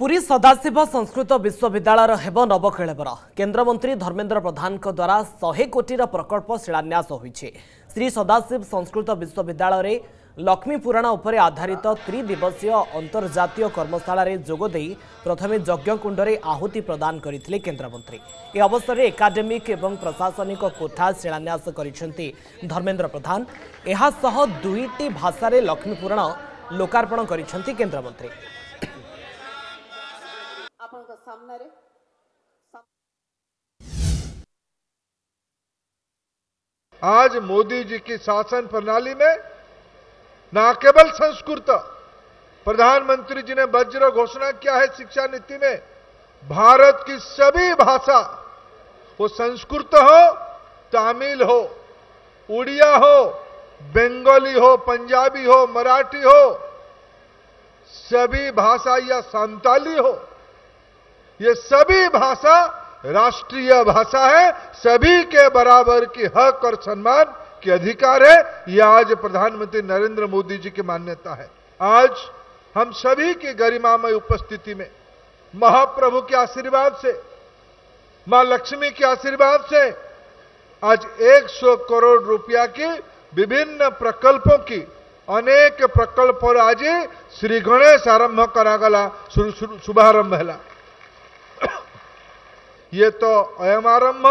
ପୁରୀ ସଦାଶିବ ସଂସ୍କୃତ ବିଶ୍ୱବିଦ୍ୟାଳୟର ହେବ ନବକଳେବର କେନ୍ଦ୍ରମନ୍ତ୍ରୀ ଧର୍ମେନ୍ଦ୍ର ପ୍ରଧାନଙ୍କ ଦ୍ୱାରା ଶହେ କୋଟିର ପ୍ରକଳ୍ପ ଶିଳାନ୍ୟାସ ହୋଇଛି ଶ୍ରୀ ସଦାଶିବ ସଂସ୍କୃତ ବିଶ୍ୱବିଦ୍ୟାଳୟରେ ଲକ୍ଷ୍ମୀ ପୁରାଣ ଉପରେ ଆଧାରିତ ତ୍ରିଦିବସୀୟ ଅନ୍ତର୍ଜାତୀୟ କର୍ମଶାଳାରେ ଯୋଗଦେଇ ପ୍ରଥମେ ଯଜ୍ଞକୁଣ୍ଡରେ ଆହୁତି ପ୍ରଦାନ କରିଥିଲେ କେନ୍ଦ୍ରମନ୍ତ୍ରୀ ଏ ଅବସରରେ ଏକାଡେମିକ୍ ଏବଂ ପ୍ରଶାସନିକ କୋଠା ଶିଳାନ୍ୟାସ କରିଛନ୍ତି ଧର୍ମେନ୍ଦ୍ର ପ୍ରଧାନ ଏହାସହ ଦୁଇଟି ଭାଷାରେ ଲକ୍ଷ୍ମୀ ପୁରାଣ ଲୋକାର୍ପଣ କରିଛନ୍ତି କେନ୍ଦ୍ରମନ୍ତ୍ରୀ ଆପଣଙ୍କ ସାମ୍ନାରେ आज मोदी जी की शासन प्रणाली में न केवल संस्कृत प्रधानमंत्री जी ने वज्र घोषणा किया है शिक्षा नीति में भारत की सभी भाषा वो संस्कृत हो तमिल हो उड़िया हो बंगाली हो पंजाबी हो मराठी हो सभी भाषा या संताली हो ये सभी भाषा राष्ट्रीय भाषा है, सभी के बराबर की हक और सम्मान के अधिकार है यह आज प्रधानमंत्री नरेंद्र मोदी जी की मान्यता है। आज हम सभी की गरिमामय उपस्थिति में, महाप्रभु के आशीर्वाद से, माँ लक्ष्मी के आशीर्वाद से, आज 100 करोड़ रुपया की विभिन्न प्रकल्पों की, अनेक प्रकल्प आज श्री गणेश आरंभ करागला शुभारंभ है ये तो अयम आरंभ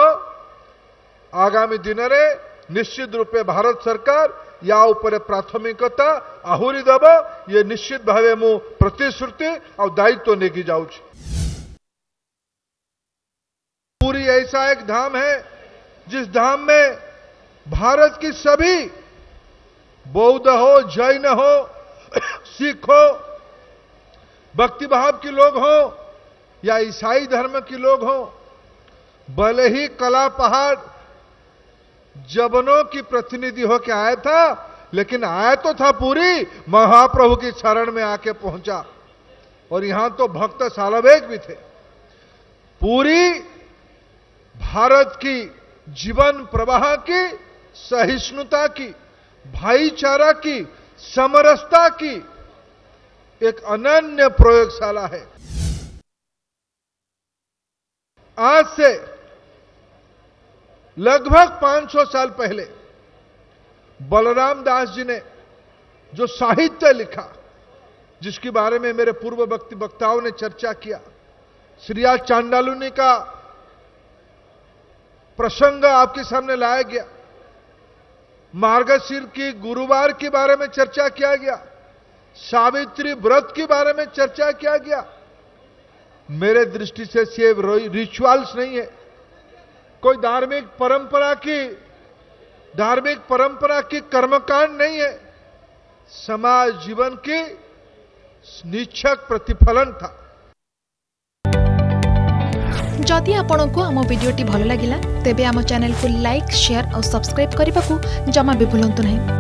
आगामी दिन में निश्चित रूपे भारत सरकार, या ऊपर प्राथमिकता आहुरी दब, ये निश्चित भाव मु प्रतिश्रुति और दायित्व लेके जाऊँ पूरी ऐसा एक धाम है, जिस धाम में भारत की सभी बौद्ध हो, जैन हो, सिख हो, भक्तिभाव के लोग हो, या ईसाई धर्म के लोग हो भले ही कला पहाड़ जबनों की प्रतिनिधि होकर आया था, लेकिन आया तो था पूरी, महाप्रभु की शरण में आके पहुँचा। और यहाँ तो भक्त सालवेग भी थे। पूरी भारत की जीवन प्रवाह की, सहिष्णुता की, भाईचारा की, समरसता की, एक अनन्य प्रयोगशाला है। आज से लगभग 500 साल पहले बलराम दास जी ने जो साहित्य लिखा, जिसके बारे में मेरे पूर्व वक्ति वक्ताओं ने चर्चा किया श्रिया चांडालुनी का प्रसंग आपके सामने लाया गया। मार्गशीर की गुरुवार के बारे में चर्चा किया गया। सावित्री व्रत के बारे में चर्चा किया गया। मेरे दृष्टि से सिर्फ़ रिचुअल्स नहीं है। कोई धार्मिक परंपरा की, धार्मिक परंपरा की कर्मकांड नहीं है। समाज जीवन की निच्छक प्रतिफलन था। जदि आपण को आम भिडी भल लगा तेब आम चेल को लाइक, शेयर और सब्सक्राइब करने को जमा भी भूलु नहीं।